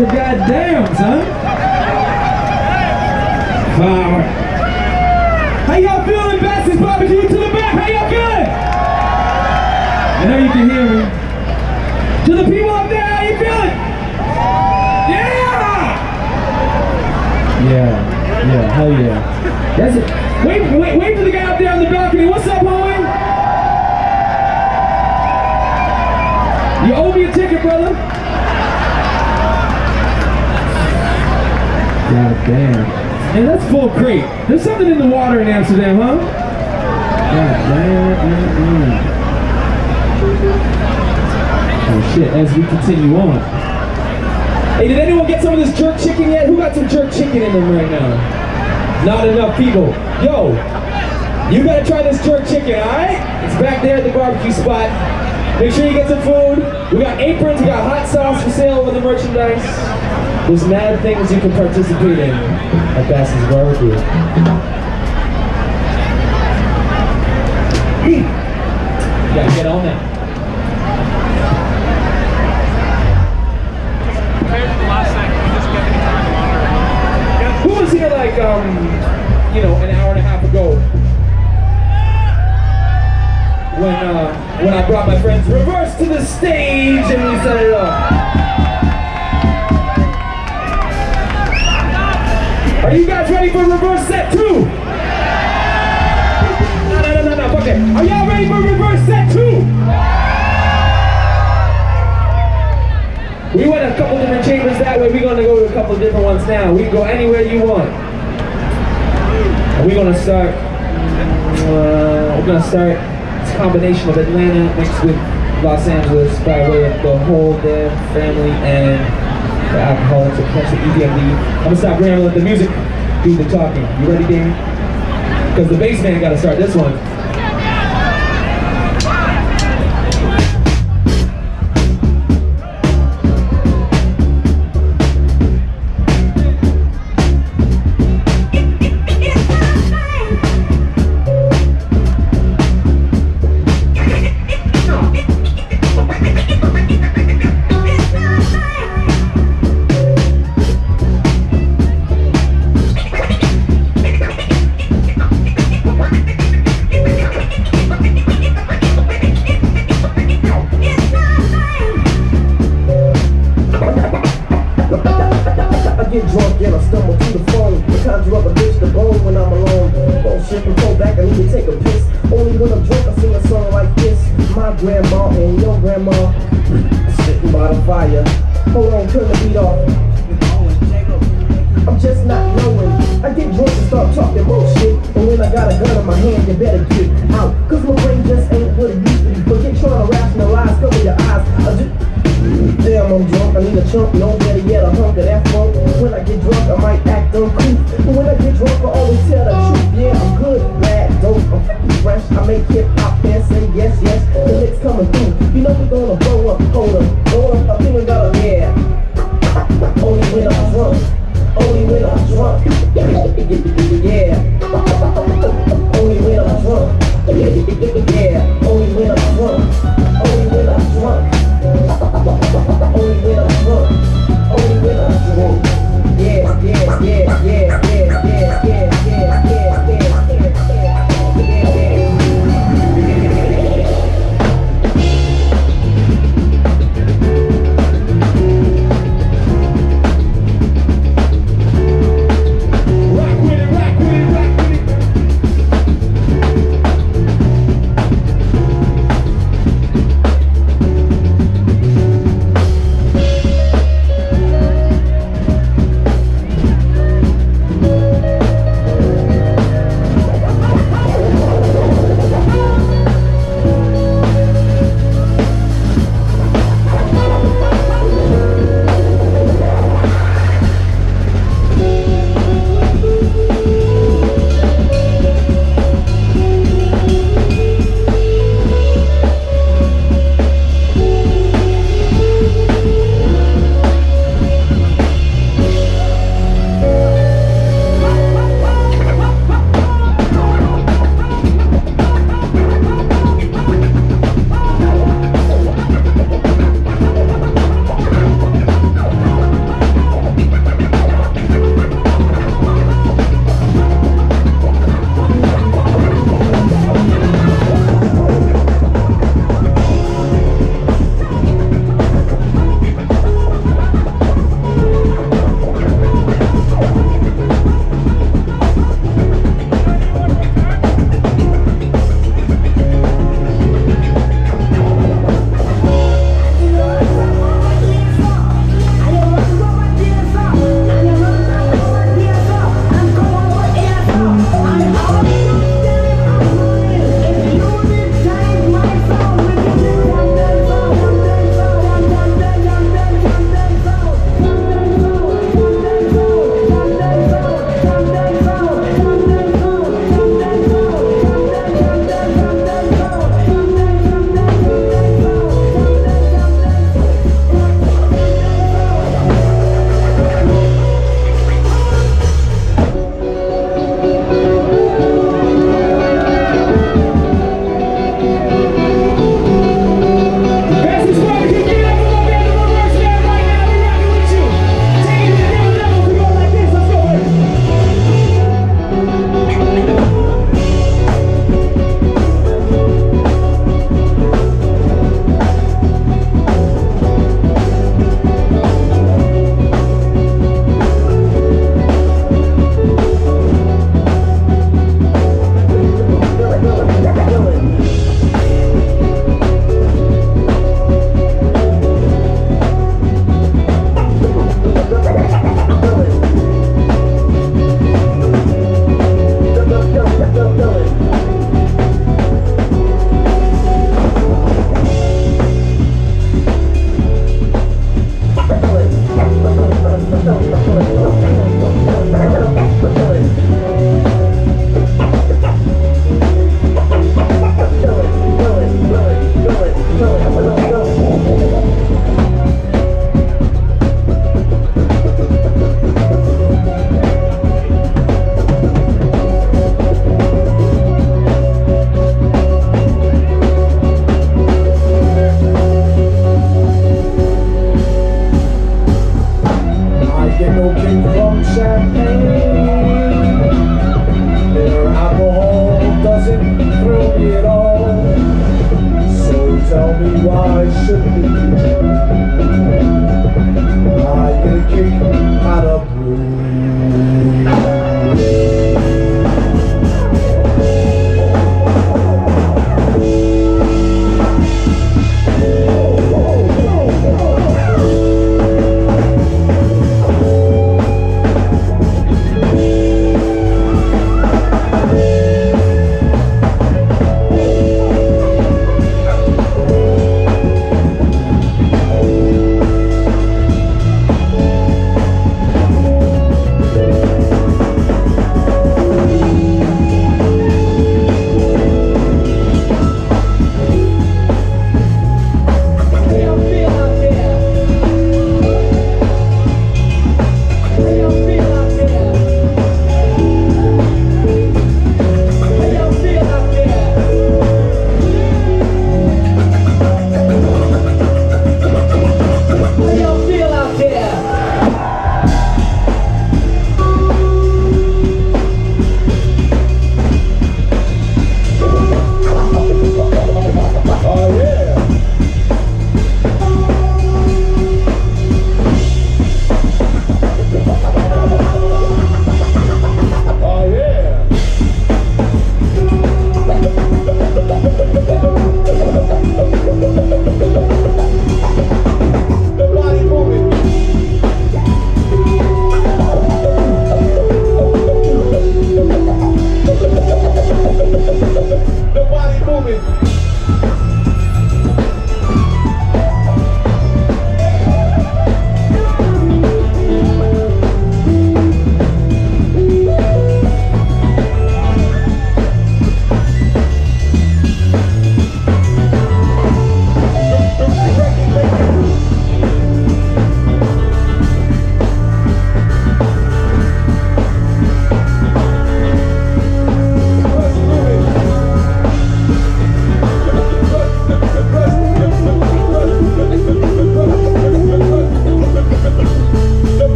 for goddamn, son. Power. How y'all feeling, Bastid's Barbecue to the back? How y'all feeling? I know you can hear me. To the people up there, how you feeling? Yeah! Yeah, yeah, hell yeah. That's it. Wait, wait, wait for the guy up there on the balcony. What's up, homie? You owe me a ticket, brother. God damn. Man, that's full crate. There's something in the water in Amsterdam, huh? God damn. Oh shit, as we continue on. Hey, did anyone get some of this jerk chicken yet? Who got some jerk chicken in them right now? Not enough people. Yo, you gotta try this jerk chicken, alright? It's back there at the barbecue spot. Make sure you get some food. We got aprons, we got hot sauce for sale over the merchandise. There's mad things you can participate in at Bass's Barbecue. You gotta get on that. Who was here like, um, you know, an hour and a half ago? When, uh, when I brought my friends re.verse to the stage and we set it up. Are you guys ready for re.verse set two? No, no, no, no, no, fuck it. Are y'all ready for re.verse set two? We went a couple different chambers that way. We're gonna go to a couple different ones now. We can go anywhere you want. And we're gonna start. Uh, we're gonna start. It's a combination of Atlanta mixed with Los Angeles by way of the whole damn family and the Alkaholiks plus the EPMD. I'm gonna stop rambling. The music, do the talking. You ready, Danny? Because the bass man gotta start this one.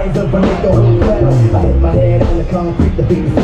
eyes up, I make the whole battle. I hit my head on the concrete, the beat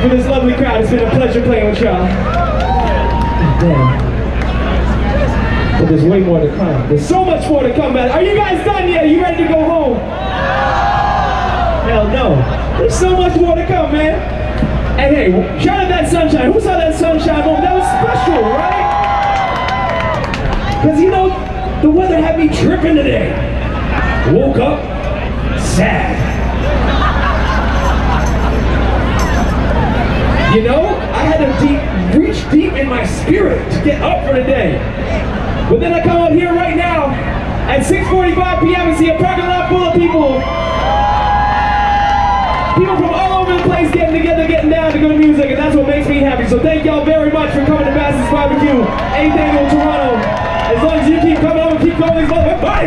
for this lovely crowd. It's been a pleasure playing with y'all. Damn. But there's way more to come. There's so much more to come, man. Are you guys done yet? Are you ready to go home? Hell no. There's so much more to come, man. And hey, shout out that sunshine. Who saw that sunshine moment? That was special, right? Because you know, the weather had me tripping today. Woke up sad. You know, I had to deep, reach deep in my spirit to get up for the day. But then I come out here right now at 6.45 p.m. and see a parking lot full of people. People from all over the place getting together, getting down to good music, and that's what makes me happy. So thank y'all very much for coming to Bastid's Barbecue, 8th Annual Toronto. As long as you keep coming over, keep going, these motherfuckers. Bye!